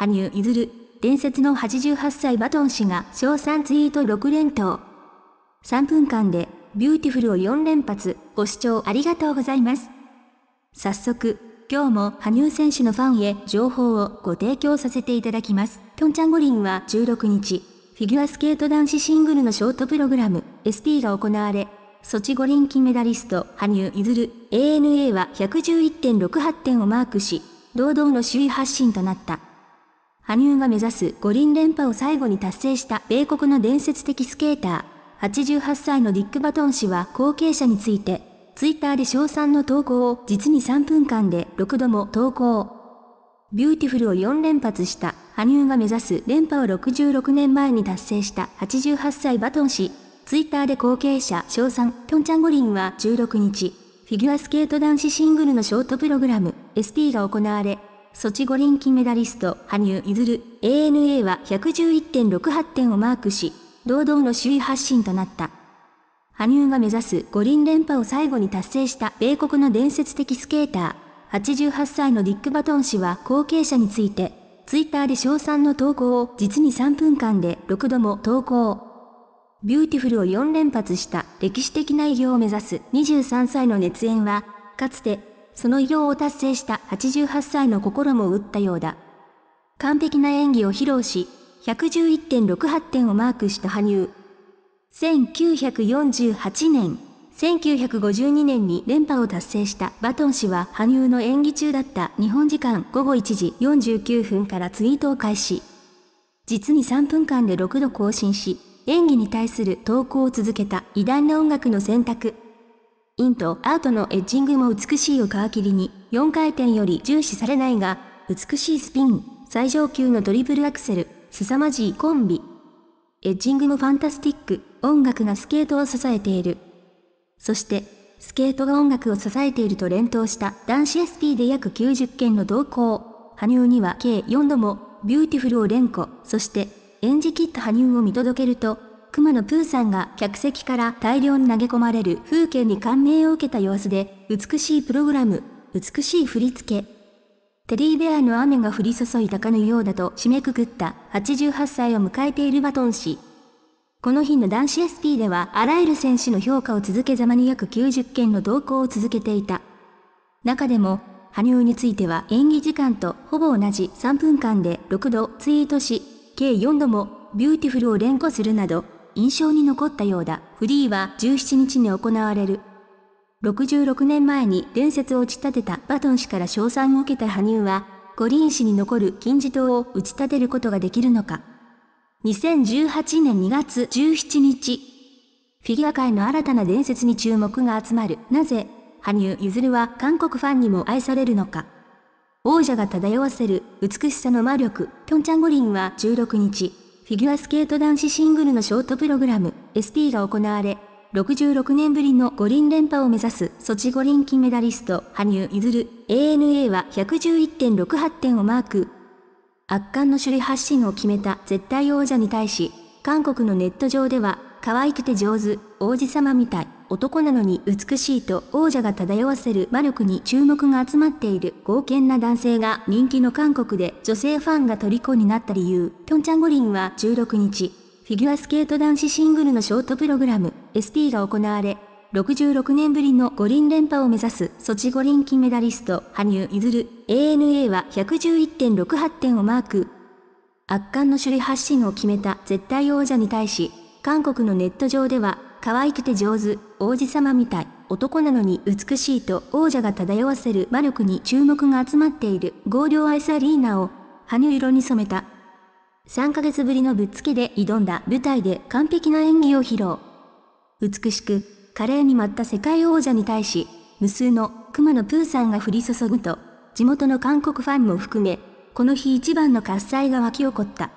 羽生結弦、伝説の88歳バトン氏が賞賛ツイート6連投。3分間でビューティフルを4連発、ご視聴ありがとうございます。早速、今日も羽生選手のファンへ情報をご提供させていただきます。ピョンチャン五輪は16日、フィギュアスケート男子シングルのショートプログラム SP が行われ、ソチ五輪金メダリスト、羽生結弦 ANA は111.68点をマークし、堂々の首位発進となった。羽生が目指す五輪連覇を最後に達成した米国の伝説的スケーター、88歳のディック・バトン氏は後継者について、ツイッターで賞賛の投稿を実に3分間で6度も投稿。ビューティフルを4連発した羽生が目指す連覇を66年前に達成した88歳バトン氏。ツイッターで後継者賞賛、ピョンチャン五輪は16日、フィギュアスケート男子シングルのショートプログラム SP が行われ、ソチ五輪金メダリスト、羽生結弦 ANA は111.68点をマークし、堂々の首位発進となった。羽生が目指す五輪連覇を最後に達成した米国の伝説的スケーター、88歳のディック・バトン氏は後継者について、ツイッターで賞賛の投稿を実に3分間で6度も投稿。ビューティフルを4連発した歴史的な偉業を目指す23歳の熱演は、かつてその偉業を達成した88歳の心も打ったようだ。完璧な演技を披露し、111.68点をマークした羽生。1948年、1952年に連覇を達成したバトン氏は羽生の演技中だった日本時間午後1時49分からツイートを開始。実に3分間で6度更新し、演技に対する投稿を続けた偉大な音楽の選択。インとアウトのエッジングも美しいを皮切りに、4回転より重視されないが、美しいスピン、最上級のトリプルアクセル、凄まじいコンビ。エッジングもファンタスティック、音楽がスケートを支えている。そして、スケートが音楽を支えていると連投した男子 SP で約90件の動向。羽生には計4度も、ビューティフルを連呼、そして、演じ切った羽生を見届けると、くまのプーさんが客席から大量に投げ込まれる風景に感銘を受けた様子で、美しいプログラム、美しい振り付け。テディベアの雨が降り注いだかのようだと締めくくった88歳を迎えているバトン氏。この日の男子 SP ではあらゆる選手の評価を続けざまに約90件の投稿を続けていた。中でも、羽生については演技時間とほぼ同じ3分間で6度ツイートし、計4度もビューティフルを連呼するなど、印象に残ったようだ。フリーは17日に行われる。66年前に伝説を打ち立てたバトン氏から賞賛を受けた羽生は、五輪史に残る金字塔を打ち立てることができるのか。2018年2月17日、フィギュア界の新たな伝説に注目が集まる。なぜ、羽生結弦は韓国ファンにも愛されるのか。王者が漂わせる美しさの魔力、ピョンチャン五輪は16日、フィギュアスケート男子シングルのショートプログラム SP が行われ、66年ぶりの五輪連覇を目指すソチ五輪金メダリスト、羽生結弦 ANA は111.68点をマーク。圧巻の首里発進を決めた絶対王者に対し、韓国のネット上では、可愛くて上手、王子様みたい。男なのに美しいと王者が漂わせる魔力に注目が集まっている豪健な男性が人気の韓国で女性ファンが虜になった理由。ピョンチャン五輪は16日、フィギュアスケート男子シングルのショートプログラム SP が行われ、66年ぶりの五輪連覇を目指すソチ五輪金メダリスト、羽生結弦 ANA は111.68点をマーク。圧巻の首里発進を決めた絶対王者に対し、韓国のネット上では可愛くて上手、王子様みたい、男なのに美しいと王者が漂わせる魔力に注目が集まっている合両アイスアリーナを羽生色に染めた。3ヶ月ぶりのぶっつけで挑んだ舞台で完璧な演技を披露。美しく、華麗に舞った世界王者に対し、無数の熊野プーさんが降り注ぐと、地元の韓国ファンも含め、この日一番の喝采が沸き起こった。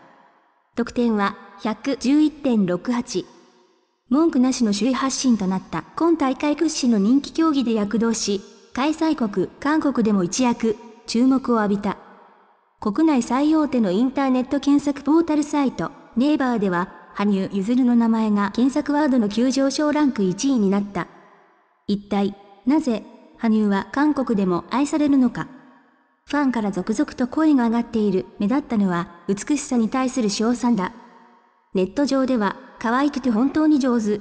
得点は111.68。文句なしの首位発進となった今大会屈指の人気競技で躍動し、開催国韓国でも一躍注目を浴びた。国内最大手のインターネット検索ポータルサイト、ネイバーでは、羽生結弦の名前が検索ワードの急上昇ランク1位になった。一体、なぜ、羽生は韓国でも愛されるのか。ファンから続々と声が上がっている。目立ったのは、美しさに対する称賛だ。ネット上では、可愛くて本当に上手。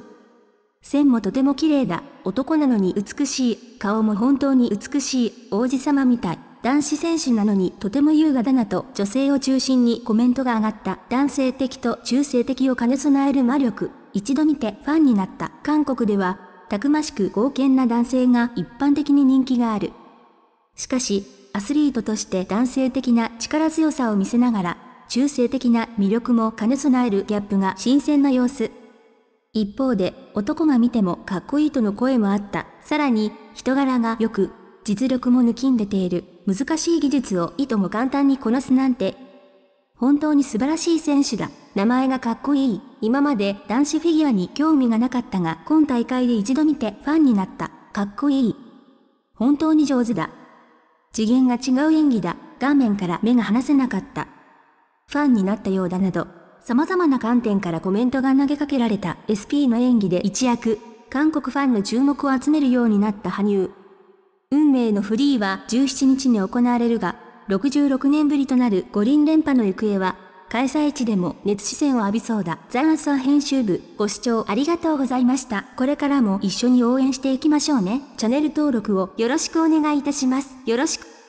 線もとても綺麗だ。男なのに美しい。顔も本当に美しい。王子様みたい。男子選手なのにとても優雅だなと女性を中心にコメントが上がった男性的と中性的を兼ね備える魔力一度見てファンになった韓国ではたくましく剛健な男性が一般的に人気があるしかしアスリートとして男性的な力強さを見せながら中性的な魅力も兼ね備えるギャップが新鮮な様子一方で男が見てもかっこいいとの声もあったさらに人柄が良く実力も抜きんでている難しい技術をいとも簡単にこなすなんて。本当に素晴らしい選手だ。名前がかっこいい。今まで男子フィギュアに興味がなかったが、今大会で一度見てファンになった。かっこいい。本当に上手だ。次元が違う演技だ。画面から目が離せなかった。ファンになったようだなど、様々な観点からコメントが投げかけられた SP の演技で一躍、韓国ファンの注目を集めるようになった羽生。運命のフリーは17日に行われるが、66年ぶりとなる五輪連覇の行方は、開催地でも熱視線を浴びそうだ。ザ・アンサー編集部、ご視聴ありがとうございました。これからも一緒に応援していきましょうね。チャンネル登録をよろしくお願いいたします。よろしく。